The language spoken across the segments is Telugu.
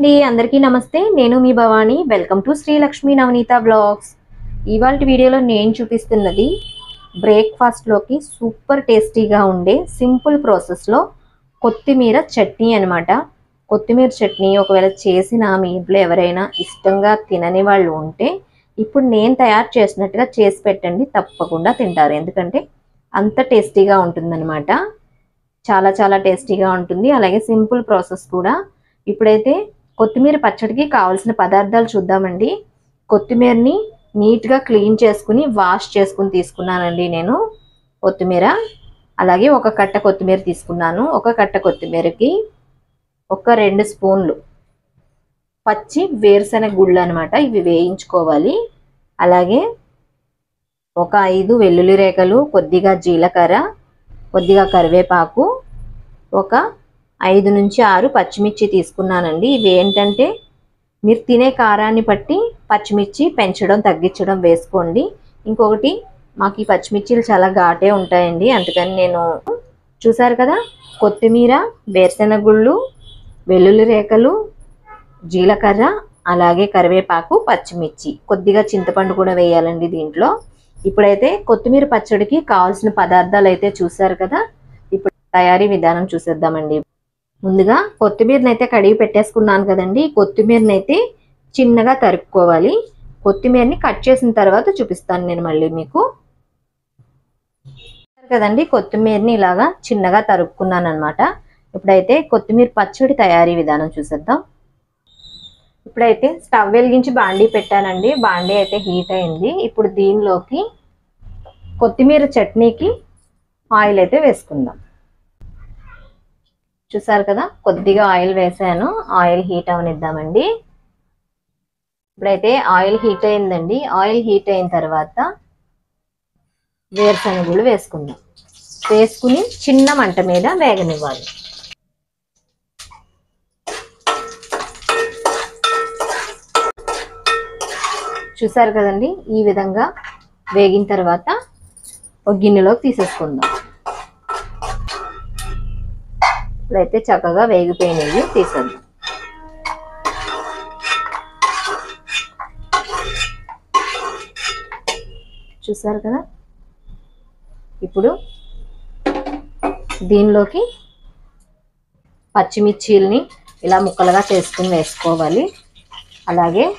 అండి అందరికీ నమస్తే. నేను మీ Bhavani. Welcome to Srilakshmi Navaneetha blogs. ఇవాళ వీడియోలో నేను చూపిస్తున్నది బ్రేక్ఫాస్ట్లోకి సూపర్ టేస్టీగా ఉండే సింపుల్ ప్రాసెస్లో కొత్తిమీర చట్నీ అనమాట కొత్తిమీర చట్నీ ఒకవేళ చేసిన మీ ఇంట్లో ఎవరైనా ఇష్టంగా తినని వాళ్ళు ఉంటే ఇప్పుడు నేను తయారు చేసినట్టుగా చేసి పెట్టండి తప్పకుండా తింటారు. ఎందుకంటే అంత టేస్టీగా ఉంటుందన్నమాట. చాలా చాలా టేస్టీగా ఉంటుంది. అలాగే సింపుల్ ప్రాసెస్ కూడా. ఇప్పుడైతే కొత్తిమీర పచ్చడికి కావాల్సిన పదార్థాలు చూద్దామండి. కొత్తిమీరని నీట్గా క్లీన్ చేసుకుని వాష్ చేసుకుని తీసుకున్నానండి నేను కొత్తిమీర. అలాగే ఒక కట్ట కొత్తిమీర తీసుకున్నాను. ఒక కట్ట కొత్తిమీరకి ఒక రెండు స్పూన్లు పచ్చి వేరుశనగ గుళ్ళు అనమాట ఇవి వేయించుకోవాలి. అలాగే ఒక ఐదు వెల్లుల్లి రేఖలు కొద్దిగా జీలకర్ర కొద్దిగా కరివేపాకు ఒక ఐదు నుంచి ఆరు పచ్చిమిర్చి తీసుకున్నానండి. ఇవి ఏంటంటే మీరు తినే కారాన్ని బట్టి పచ్చిమిర్చి పెంచడం తగ్గించడం వేసుకోండి. ఇంకొకటి మాకు ఈ పచ్చిమిర్చిలు చాలా ఘాటే ఉంటాయండి. అందుకని నేను చూసారు కదా కొత్తిమీర వేరుశెనగ గుళ్ళు వెల్లుల్లి రేఖలు జీలకర్ర అలాగే కరివేపాకు పచ్చిమిర్చి. కొద్దిగా చింతపండు కూడా వేయాలండి దీంట్లో. ఇప్పుడైతే కొత్తిమీర పచ్చడికి కావాల్సిన పదార్థాలు అయితే చూసారు కదా ఇప్పుడు తయారీ విధానం చూసేద్దామండి. ముందుగా కొత్తిమీరని అయితే కడిగి పెట్టేసుకున్నాను కదండి. కొత్తిమీరని అయితే చిన్నగా తరుక్కోవాలి. కొత్తిమీరని కట్ చేసిన తర్వాత చూపిస్తాను నేను మళ్ళీ మీకు. కదండి కొత్తిమీరని ఇలాగా చిన్నగా తరుక్కున్నాను అనమాట ఇప్పుడైతే కొత్తిమీర పచ్చడి తయారీ విధానం చూసేద్దాం. ఇప్పుడైతే స్టవ్ వెలిగించి బాండీ పెట్టానండి. బాండీ అయితే హీట్ అయింది. ఇప్పుడు దీనిలోకి కొత్తిమీర చట్నీకి ఆయిల్ అయితే వేసుకుందాం. చూసారు కదా? కొద్దిగా ఆయిల్ వేసాను. ఆయిల్ హీట్ అవనిద్దామండి. ఇప్పుడైతే ఆయిల్ హీట్ అయిందండి. ఆయిల్ హీట్ అయిన తర్వాత వేరుశనగుళ్ళు వేసుకుందాం. వేసుకుని చిన్న మంట మీద వేగనివ్వాలి. చూసారు కదండి? ఈ విధంగా వేగిన తర్వాత ఒక గిన్నెలోకి తీసేసుకుందాం. ఇప్పుడైతే చక్కగా వేగిపోయినవి తీసేద్దాం. చూసారు కదా? ఇప్పుడు దీనిలోకి పచ్చిమిర్చీల్ని ఇలా ముక్కలుగా చేసుకుని వేసుకోవాలి. అలాగే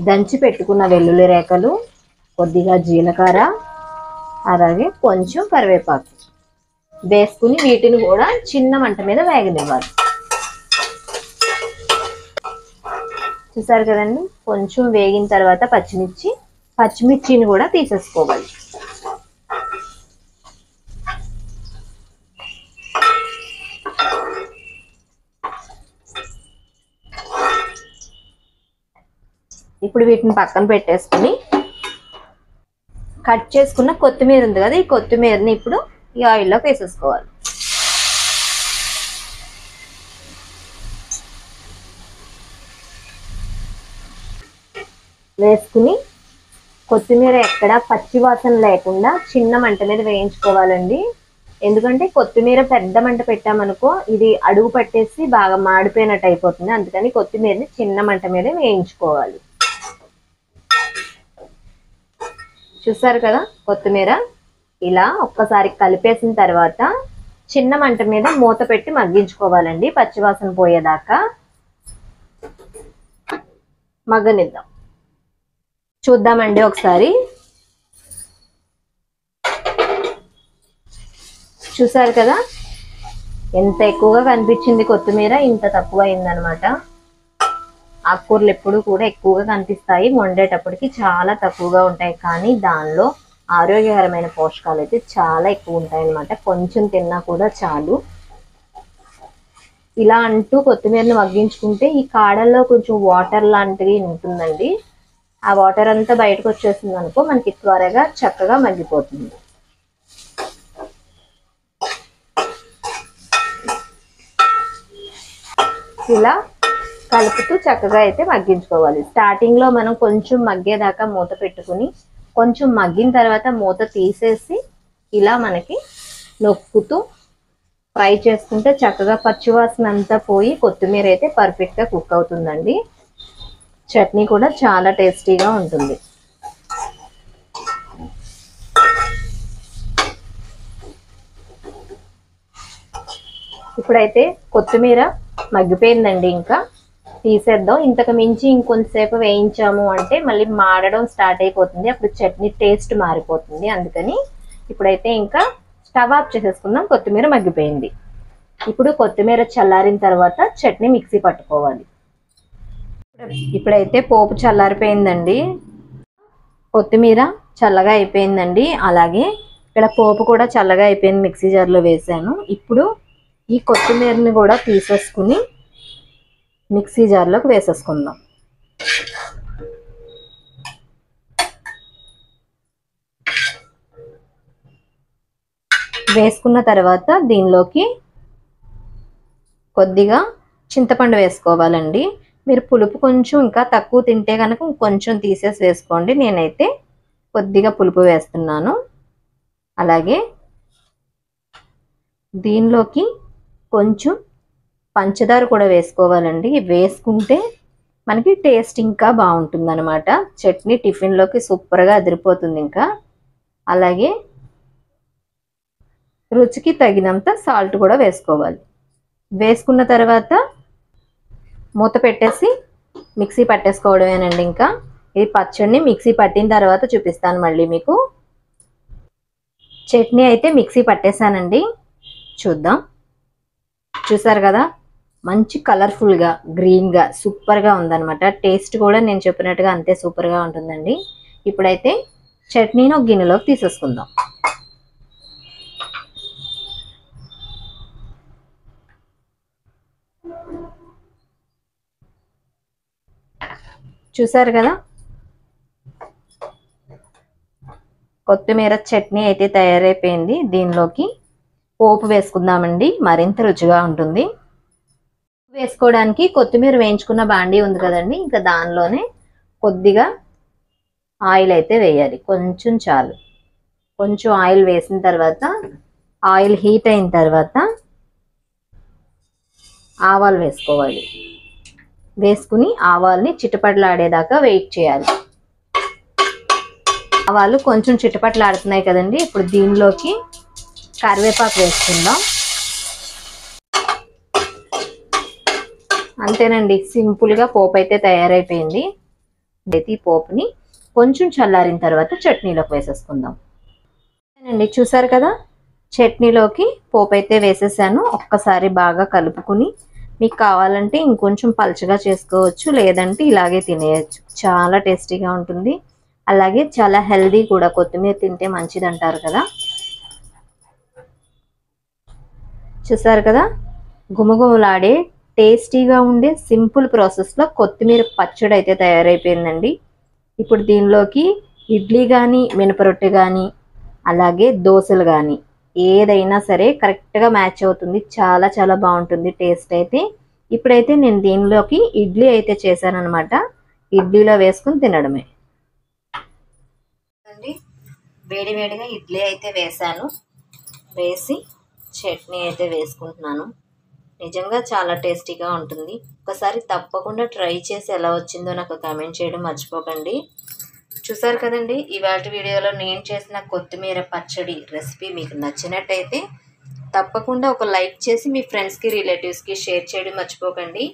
దంచి పెట్టుకున్న వెల్లుల్లి రేఖలు కొద్దిగా జీలకర్ర అలాగే కొంచెం కరివేపాకు. వేసుకుని వీటిని కూడా చిన్న మంట మీద వేగనివ్వాలి. చూసారు కదండి? కొంచెం వేగిన తర్వాత పచ్చిమిర్చి పచ్చిమిర్చిని కూడా తీసేసుకోవాలి. ఇప్పుడు వీటిని పక్కన పెట్టేసుకుని కట్ చేసుకున్న కొత్తిమీర ఉంది కదా ఈ కొత్తిమీరని ఇప్పుడు ఈ ఆయిల్లోకి వేసేసుకోవాలి. వేసుకుని కొత్తిమీర ఎక్కడ పచ్చి వాసన లేకుండా చిన్న మంట మీద వేయించుకోవాలండి. ఎందుకంటే కొత్తిమీర పెద్ద మంట పెట్టామనుకో ఇది అడుగు పట్టేసి బాగా మాడిపోయినట్టు అయిపోతుంది. అందుకని కొత్తిమీరని చిన్న మంట మీద వేయించుకోవాలి. చూసారు కదా కొత్తిమీర? ఇలా ఒక్కసారి కలిపేసిన తర్వాత చిన్న మంట మీద మూత పెట్టి మగ్గించుకోవాలండి. పచ్చివాసన పోయేదాకా మగ్గనిద్దాం. చూద్దామండి ఒకసారి. చూసారు కదా? ఎంత ఎక్కువగా కనిపించింది కొత్తిమీర ఇంత తక్కువ అయిందనమాట ఆకుకూరలు ఎప్పుడు కూడా ఎక్కువగా కనిపిస్తాయి. వండేటప్పటికి చాలా తక్కువగా ఉంటాయి. కానీ దానిలో ఆరోగ్యకరమైన పోషకాలు అయితే చాలా ఎక్కువ ఉంటాయి అన్నమాట కొంచెం తిన్నా కూడా చాలు. ఇలా అంటూ కొత్తిమీరని మగ్గించుకుంటే ఈ కాడల్లో కొంచెం వాటర్ లాంటివి ఉంటుందండి. ఆ వాటర్ అంతా బయటకు వచ్చేసింది అనుకో మనకి త్వరగా చక్కగా మగ్గిపోతుంది. ఇలా కలుపుతూ చక్కగా అయితే మగ్గించుకోవాలి. స్టార్టింగ్లో మనం కొంచెం మగ్గేదాకా మూత పెట్టుకుని కొంచెం మగ్గిన తర్వాత మూత తీసేసి ఇలా మనకి నొక్కుతూ ఫ్రై చేసుకుంటే చక్కగా పచ్చివాసన అంతా పోయి కొత్తిమీర అయితే పర్ఫెక్ట్గా కుక్ అవుతుందండి. చట్నీ కూడా చాలా టేస్టీగా ఉంటుంది. ఇప్పుడైతే కొత్తిమీర మగ్గిపోయిందండి ఇంకా. తీసేద్దాం. ఇంతకు మించి ఇంకొంతసేపు వేయించాము అంటే మళ్ళీ మాడడం స్టార్ట్ అయిపోతుంది. అప్పుడు చట్నీ టేస్ట్ మారిపోతుంది. అందుకని ఇప్పుడైతే ఇంకా స్టవ్ ఆఫ్ చేసేసుకుందాం కొత్తిమీర మగ్గిపోయింది. ఇప్పుడు కొత్తిమీర చల్లారిన తర్వాత చట్నీ మిక్సీ పట్టుకోవాలి. ఇప్పుడైతే పోపు చల్లారిపోయిందండి. కొత్తిమీర చల్లగా అయిపోయిందండి. అలాగే ఇక్కడ పోపు కూడా చల్లగా అయిపోయింది. మిక్సీ జార్లో వేసాను ఇప్పుడు ఈ కొత్తిమీరని కూడా తీసేసుకుని మిక్సీ జార్లోకి వేసేసుకుందాం. వేసుకున్న తర్వాత దీనిలోకి కొద్దిగా చింతపండు వేసుకోవాలండి. మీరు పులుపు కొంచెం ఇంకా తక్కువ తింటే కనుక కొంచెం తీసేసి వేసుకోండి. నేనైతే కొద్దిగా పులుపు వేస్తున్నాను. అలాగే దీనిలోకి కొంచెం పంచదార కూడా వేసుకోవాలండి. వేసుకుంటే మనకి టేస్ట్ ఇంకా బాగుంటుంది అనమాట చట్నీ టిఫిన్లోకి సూపర్గా అదిరిపోతుంది ఇంకా. అలాగే రుచికి తగినంత సాల్ట్ కూడా వేసుకోవాలి. వేసుకున్న తర్వాత మూత పెట్టేసి మిక్సీ పట్టేసుకోవడమేనండి ఇంకా. ఇది పచ్చడిని మిక్సీ పట్టిన తర్వాత చూపిస్తాను మళ్ళీ మీకు. చట్నీ అయితే మిక్సీ పట్టేశానండి. చూద్దాం. చూసారు కదా? మంచి కలర్ఫుల్గా గ్రీన్గా సూపర్గా ఉందన్నమాట. టేస్ట్ కూడా నేను చెప్పినట్టుగా అంతే సూపర్గా ఉంటుందండి. ఇప్పుడైతే చట్నీని ఒక గిన్నెలోకి తీసేసుకుందాం. చూసారు కదా? కొత్తిమీర చట్నీ అయితే తయారైపోయింది. దీనిలోకి పోపు వేసుకుందామండి. మరింత రుచిగా ఉంటుంది. వేసుకోవడానికి కొత్తిమీర వేయించుకున్న బాండీ ఉంది కదండి ఇంకా దానిలోనే కొద్దిగా ఆయిల్ అయితే వేయాలి. కొంచెం చాలు. కొంచెం ఆయిల్ వేసిన తర్వాత ఆయిల్ హీట్ అయిన తర్వాత ఆవాలు వేసుకోవాలి. వేసుకుని ఆవాల్ని చిటపట్లాడేదాకా వెయిట్ చేయాలి. ఆవాలు కొంచెం చిటపట్లాడుతున్నాయి కదండి ఇప్పుడు దీనిలోకి కరివేపాకు వేసుకుందాం. అంతేనండి. సింపుల్గా పోపు అయితే తయారైపోయింది. అయితే ఈ పోపుని కొంచెం చల్లారిన తర్వాత చట్నీలోకి వేసేసుకుందాం. అండి చూసారు కదా? చట్నీలోకి పోపు అయితే వేసేసాను. ఒక్కసారి బాగా కలుపుకుని మీకు కావాలంటే ఇంకొంచెం పలచగా చేసుకోవచ్చు. లేదంటే ఇలాగే తినేయచ్చు. చాలా టేస్టీగా ఉంటుంది. అలాగే చాలా హెల్దీ కూడా. కొత్తిమీర తింటే మంచిది అంటారు కదా? చూసారు కదా? గుమగుమలాడే టేస్టీగా ఉండే సింపుల్ ప్రాసెస్లో కొత్తిమీర పచ్చడి అయితే తయారైపోయిందండి. ఇప్పుడు దీనిలోకి ఇడ్లీ కానీ మినపరొట్టె కానీ అలాగే దోశలు కానీ ఏదైనా సరే కరెక్ట్గా మ్యాచ్ అవుతుంది. చాలా చాలా బాగుంటుంది టేస్ట్ అయితే. ఇప్పుడైతే నేను దీనిలోకి ఇడ్లీ అయితే చేశాను అనమాట ఇడ్లీలో వేసుకుని తినడమే. అండి వేడి వేడిగా ఇడ్లీ అయితే వేసాను వేసి చట్నీ అయితే వేసుకుంటున్నాను. నిజంగా చాలా టేస్టీగా ఉంటుంది. ఒకసారి తప్పకుండా ట్రై చేసి ఎలా వచ్చిందో నాకు కామెంట్ చేయడం మర్చిపోకండి. చూసారు కదండి ఇవాళ వీడియోలో నేను చేసిన కొత్తిమీర పచ్చడి రెసిపీ మీకు నచ్చినట్టయితే తప్పకుండా ఒక లైక్ చేసి మీ ఫ్రెండ్స్కి రిలేటివ్స్కి షేర్ చేయడం మర్చిపోకండి.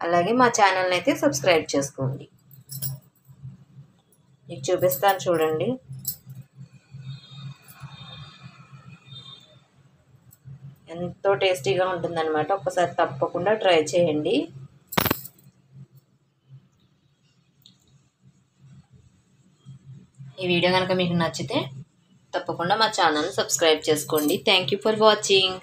అలాగే మా ఛానల్ని అయితే సబ్స్క్రైబ్ చేసుకోండి. మీకు చూపిస్తాను చూడండి. ఎంతో టేస్టీగా ఉంటుందన్నమాట. ఒకసారి తప్పకుండా ట్రై చేయండి. ఈ వీడియో కనుక మీకు నచ్చితే తప్పకుండా మా ఛానల్ సబ్స్క్రైబ్ చేసుకోండి. Thank you for watching